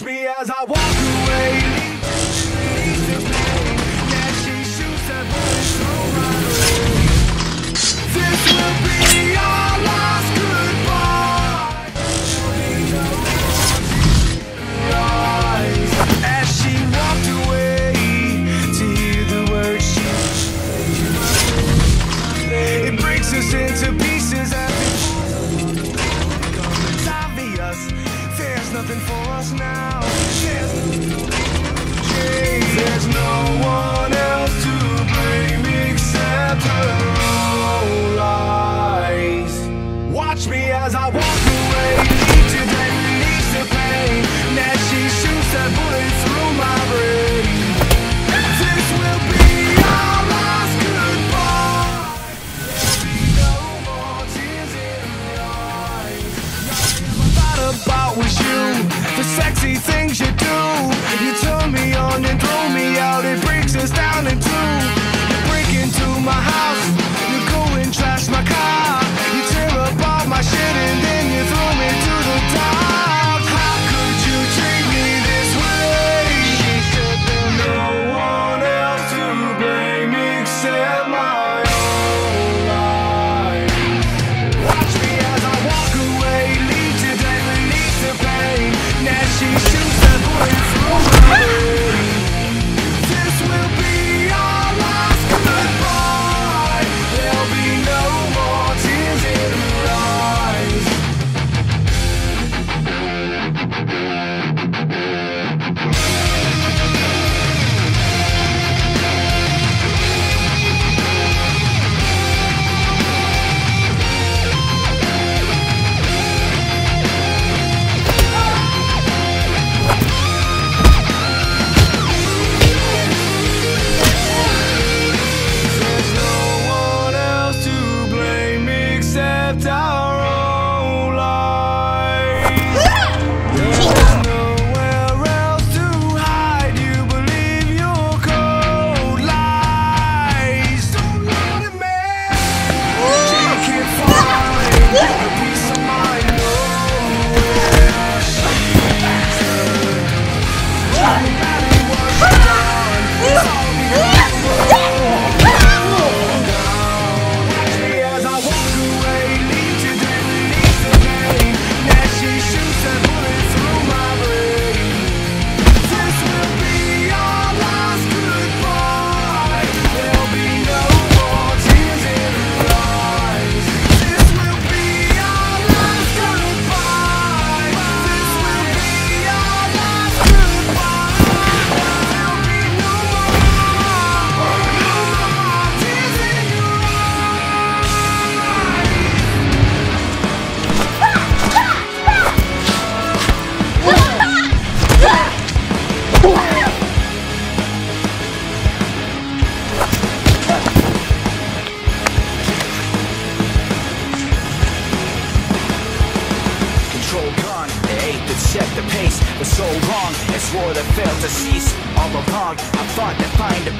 Watch me as I walk away. This will be our last goodbye. As she walked away to hear the words she It breaks us into pieces obvious. There's nothing for us now. That bólu This will be.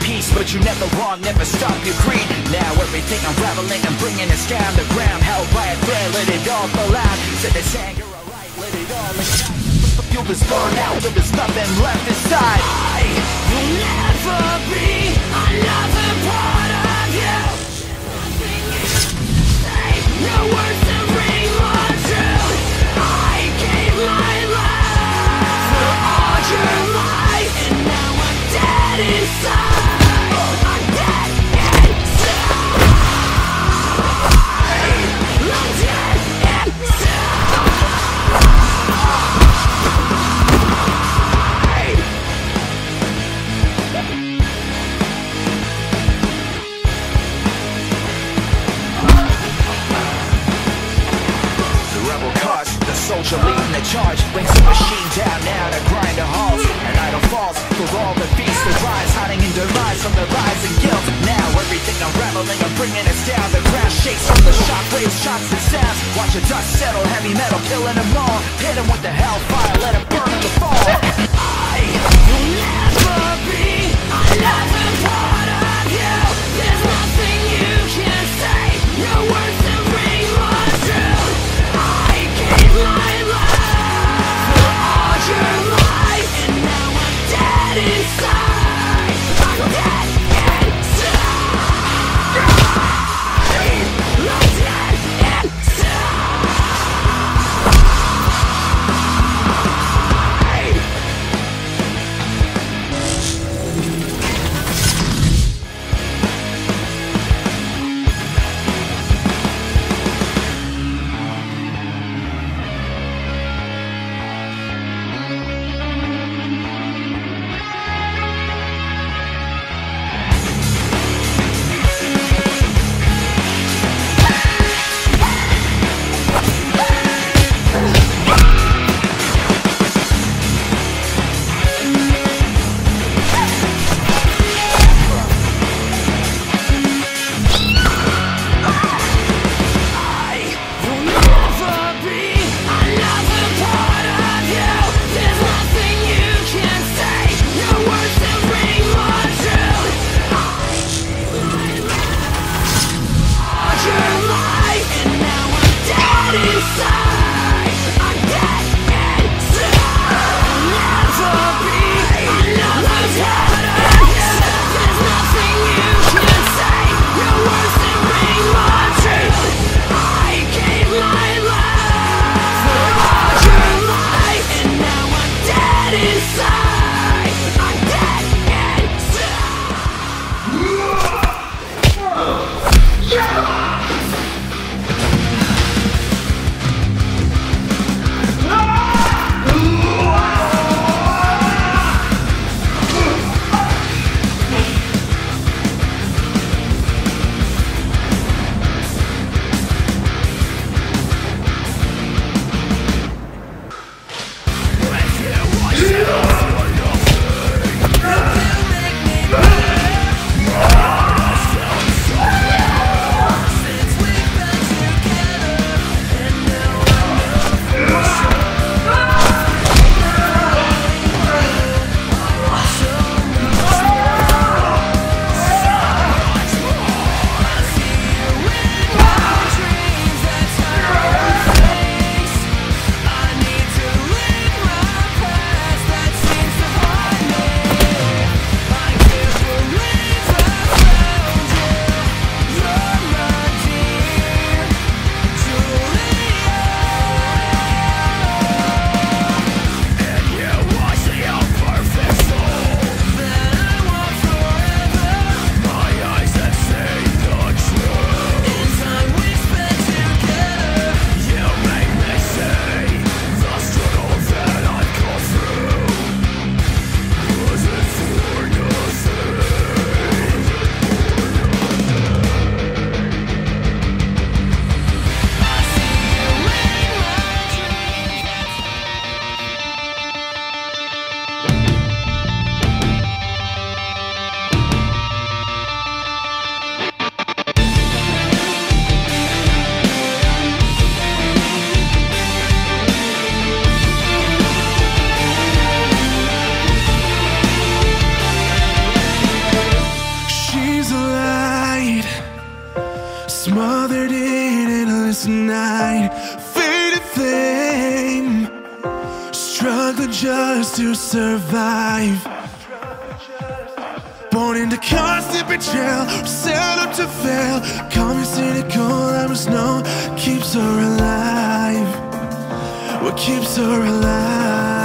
peace, but you never wrong, never stop your creed. Now everything unraveling and bringing us down the ground. Held by a thread, let it all fall out. Set this anger alright, let it all explode. fuel is burned out, there is nothing left inside. I will never be another part. down The ground shakes from the shockwaves, shots and saps. Watch the dust settle, heavy metal killing them all. Hit them with the hellfire, let them burn in the fall. I will never be, I never just to survive. Born into constant betrayal, set up to fail. Call me cynical, I must know keeps her alive. What keeps her alive?